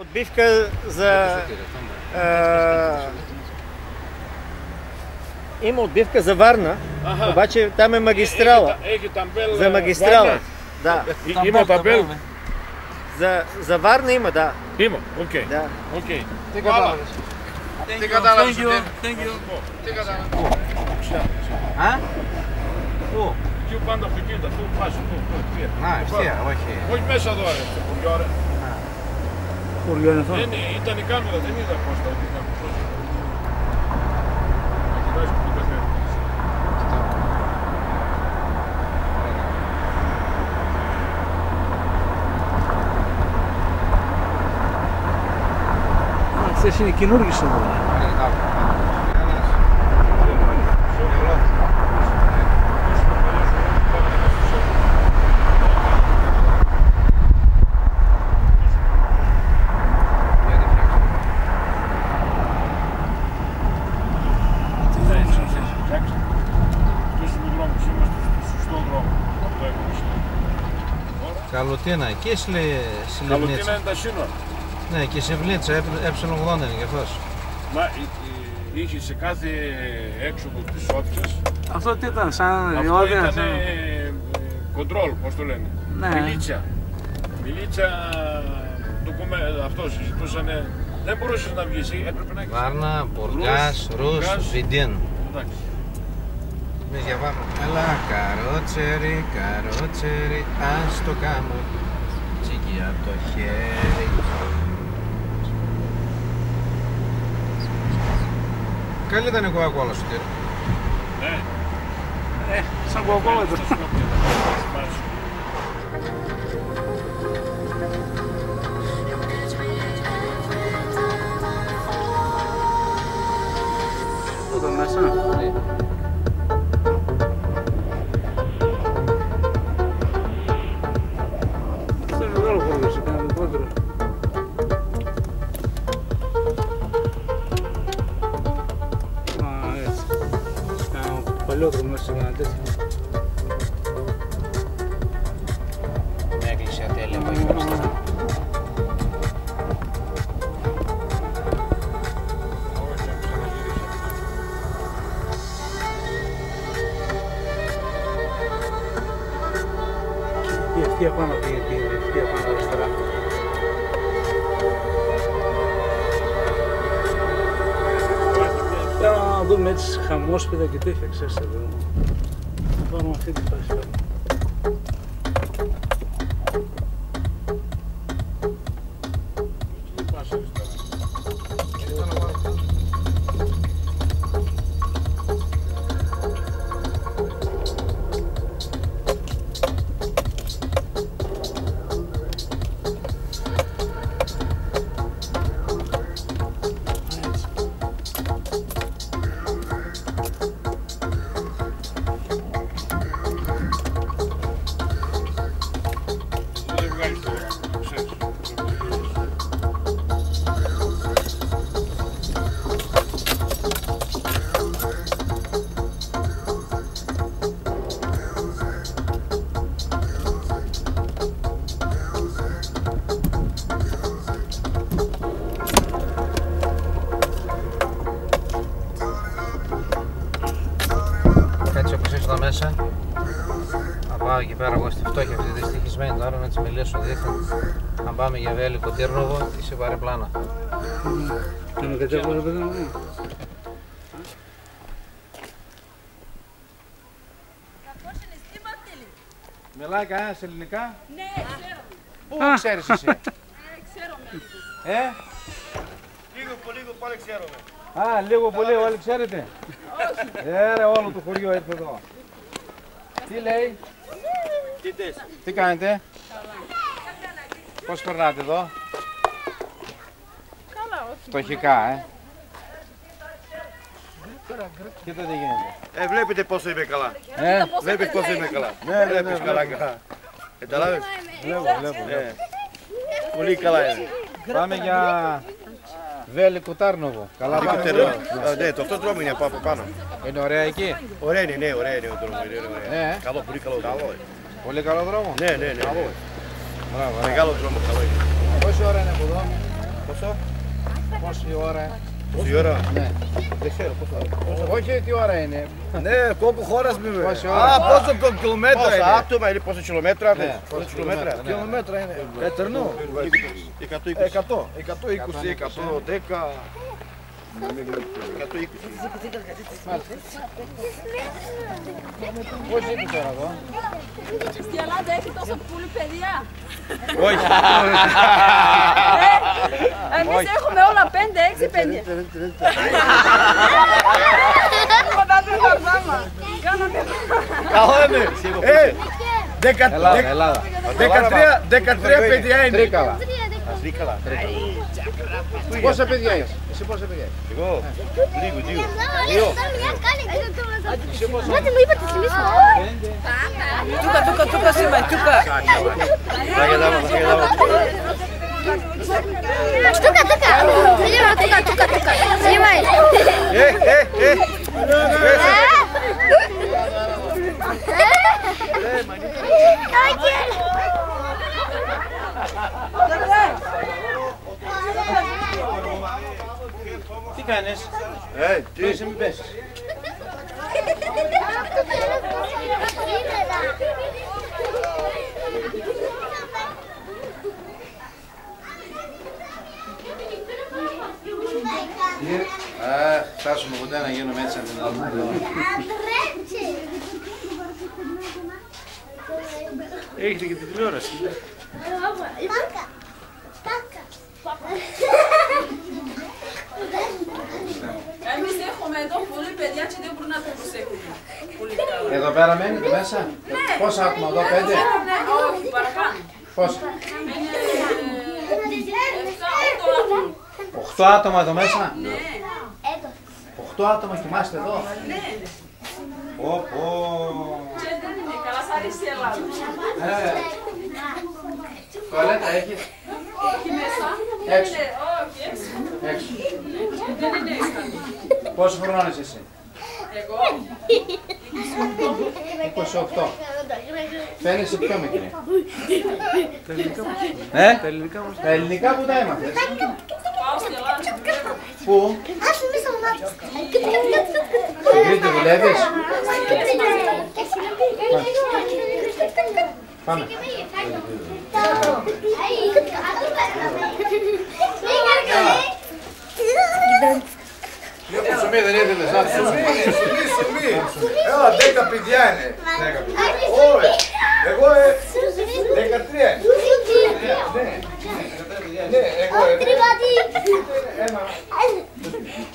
Отбивка за... А, има отбивка за Варна, Аха. обаче там е магистрала. Е, е, е, тамбел, за магистрала. Варна. Да. И, там има табел. За, за Варна има, да. Има, окей. Okay. Да. Окей. Okay. Тега даваш. Тега даваш. Thank you. Thank you. Тега даваш. А? О. Ти панда фикита, ти паш, ти паш. На, все, окей. Хоч меша дори, се помјоре. Εδώ, ρε, στο χωριό, ρε. Χωριό είναι αυτό; Δεν, ήταν η κάμερα, δεν είδα πώς τα ήταν. πώς. Να κοιτάζει που πήγα πέρα. Α, Αυτές είναι καινούργιες εδώ. Αυτός είναι ο δρόμος, είμαστε στο σωστό δρόμο. Αυτό έχουμε σήμερα. Καλουτίνα, εκεί στη Καλωτίνα Λιμνίτσα. είναι τα σύνορα. Ναι, και σε Βλίτσα, ε80 είναι και αυτός. Μα η- η- είχε σε κάθε έξοδο της Όφησας Αυτό τι ήταν, σαν Αυτό ιόδια. ήταν σαν- κοντρόλ, πώς το λένε. Ναι. Μιλίτσα. Μιλίτσα, ντοκουμέ, αυτό συζητούσανε. Δεν μπορούσες να βγεις, ε, έπρεπε να έχεις. Βάρνα, Μπουργκάς, Ρους, Ρους, Μπουργκάς. Βιντίν. Εντάξει. Εμείς για Βάρνα. Έλα, καρότσερι, καρότσερι, ας το κάμω. Τσίκι απ' το χέρι. Καλή ήταν η κοκακόλα σου, κύριε. Ναι. Ε, σαν κοκακόλα Αυτό ήταν. σου λέω, μ' άρεσε. Εδώ μέσα; Αυτό ευθεία πάνω πήγε, πήγε, η ευθεία πάνω αριστερά. Θέλω να δούμε έτσι χαμόσπιδα και τέτοια, ξέρεις εδώ. Να πάρουμε αυτή τη φάση. Θα πάω εκεί πέρα εγώ στη φτώχεια αυτή τη δυστυχισμένη τώρα να της μιλήσω δίθεν. Αν πάμε για Βέλικο Τύρνοβο, είσαι παρεπλάνα. Να με κατέβω, παιδί μου. Μιλάει κανένας ελληνικά; Ναι, ξέρω. Πού ξέρεις εσύ; Ε, ξέρω με λίγο. Ε, Λίγο по λίγο πάλι ξέρουμε. α, λίγο πολύ όλοι ξέρετε. Ε, ρε, όλο το χωριό ήρθε εδώ. Τι λέει, Τι θες. τι κάνετε; Πώς περνάτε εδώ; Καλά, όχι. Φτωχικά, ε. Κοίτα τι γίνεται. Ε, βλέπετε πόσο είμαι καλά. Ε, Βλέπεις πόσο είμαι καλά. Ναι, βλέπεις καλά καλά. Καταλάβες. βλέπω, βλέπω. Ναι. Πολύ καλά είναι. Πάμε για Βέλικο Τάρνοβο. Καλά Λίγο πάμε. τερό. Α, Ναι, το αυτό δρόμο είναι από από πάνω. Είναι ωραία εκεί; Ωραία είναι, ναι, ωραία είναι ο δρόμος. είναι ωραία. Ναι. Καλό, πολύ καλό δρόμο. Πολύ καλό δρόμο; Ναι, ναι, ναι. Μπράβο. Μεγάλο δρόμο, καλό είναι. Πόση ώρα είναι από εδώ; Πόσο; Πόση ώρα; Πόση ώρα; Ναι. Δεν ξέρω πόσο. Όχι τι ώρα είναι. Ναι, κόμπου χώρας μη Πόση Α, ώρα; πόσο κο- κιλομέτρα Πόσα είναι; άτομα είναι, πόσα χιλιόμετρα, Ναι, πόσα πόσα χιλιόμετρα. χιλιόμετρα, ναι. Κιλομέτρα είναι. Ετερνού. 120. 100. 120, 110. 120. Πώς είναι τώρα εδώ. Στη Ελλάδα έχει τόσο πολύ παιδιά. Όχι. Ε, Εμείς έχουμε όλα πέντε, έξι παιδιά. Κοντά την καρδάμα. Κάναμε. Καλό είναι. Ε, δεκα- Ελλάδα, δεκα- Ελλάδα. 13 13 παιδιά είναι. Τρίκαλα. Τρίκαλα. Πόσα παιδιά είσαι; Εσύ πόσα παιδιά; Είσαι. Εγώ, λίγο, δύο. Μάτι μου είπατε στη λύση. Τούκα, τούκα, τούκα σήμα, τούκα. Φάγε δάμα, φάγε δάμα. Штука, тука. Снимай, тука, тука, тука. Снимай. Ε, ε, ε. Τι κάνεις. Ε, τι. Εσύ μην Φτάσουμε κοντά να γίνουμε έτσι αντιναλμοί. Έχετε και την τηλεόραση. Εμείς έχουμε εδώ πολλοί παιδιά και δεν μπορούν να τα προσέχουν. Πολύ καλά. Εδώ πέρα μένετε μέσα; Πόσα άτομα εδώ, πέντε; Ναι, όχι, παραπάνω. Πόσα; Είναι ε, εφτά, οκτώ άτομα. Οχτώ άτομα εδώ μέσα; Ναι, Οχτώ άτομα κοιμάστε εδώ; ναι. Πω πω. Και δεν είναι καλά, σ' αρέσει η Ελλάδα. Ε, Τουαλέτα έχεις; Όχι μέσα. Έξω. Είναι, όχι, έξω. Έξω. Δεν είναι έξω. Πόσο χρόνο είσαι εσύ; Εγώ, 28. Φαίνεσαι πιο μικρή. Ε, Τα ελληνικά μας. τα ελληνικά που τα έμαθες. πάω στη Ελλάδα και δουλεύω. Πού, Άσε μέσα μου μάτι. στην Κρήτη δουλεύεις. Πάμε. Ποιο ψωμί δεν ήθελες, άσε. Σουμί, σουμί. Έλα, 10 παιδιά είναι. Όχι. Εγώ ε, 13. Ναι, εγώ ε, ένα.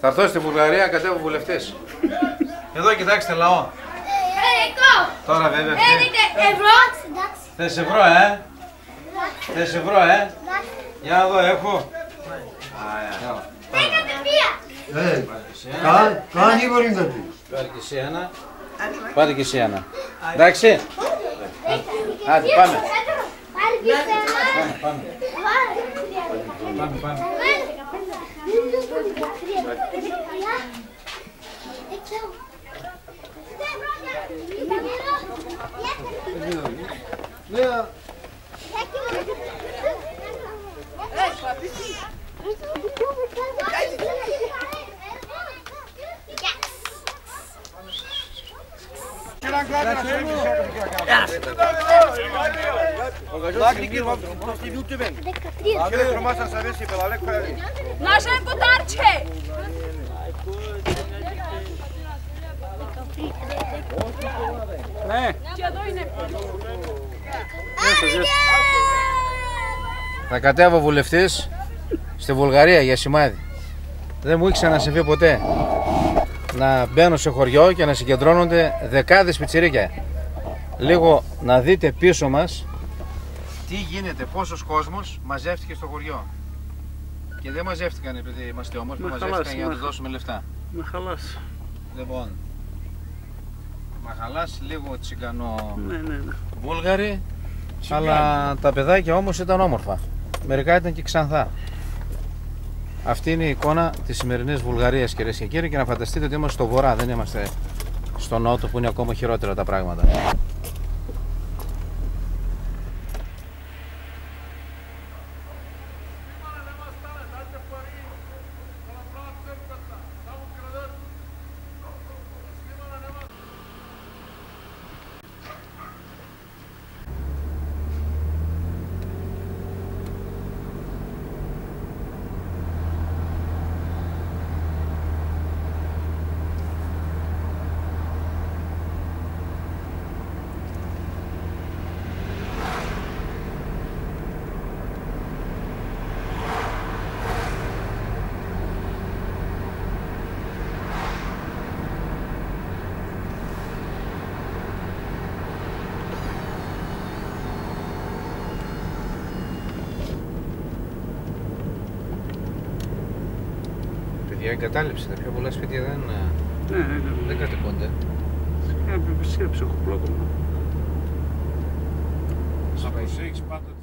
Θα έρθω στη Βουλγαρία, κατέβω βουλευτής. Εδώ κοιτάξτε λαό. Τώρα βέβαια. Θες ευρώ, ε; Θες ευρώ, ε; Για να δω, έχω. Έλα. Κάνει μπορεί να πει. Πάρε και εσύ ένα. Πάρε και εσύ ένα. Εντάξει. Άντε, πάμε. Πάμε, πάμε. Πάμε, πάμε. Naše kotarče! Ναι. Και εδώ είναι. Θα κατέβω βουλευτής στη Βουλγαρία για σημάδι. Δεν μου έχει ξανασυμβεί ποτέ να μπαίνω σε χωριό και να συγκεντρώνονται δεκάδες πιτσιρίκια. Λίγο να δείτε πίσω μας τι γίνεται, πόσος κόσμος μαζεύτηκε στο χωριό. Και δεν μαζεύτηκαν επειδή είμαστε όμορφοι, Με μαζεύτηκαν χαλάσει, για να με τους χα- δώσουμε λεφτά. Με χαλάσει. Λοιπόν, μαχαλάς λίγο τσιγκανό Ναι, ναι, ναι. Βούλγαροι, αλλά τα παιδάκια όμως ήταν όμορφα. Μερικά ήταν και ξανθά. Αυτή είναι η εικόνα της σημερινής Βουλγαρίας κυρίες και κύριοι και να φανταστείτε ότι είμαστε στο βορρά, δεν είμαστε στο νότο που είναι ακόμα χειρότερα τα πράγματα. Παιδιά, εγκατάλειψη, τα πιο πολλά σπίτια δεν, Ναι, ναι, ναι. δεν κατοικούνται. Σκέψε, σκέψε, έχω πλόκο. Θα προσέξεις πάντα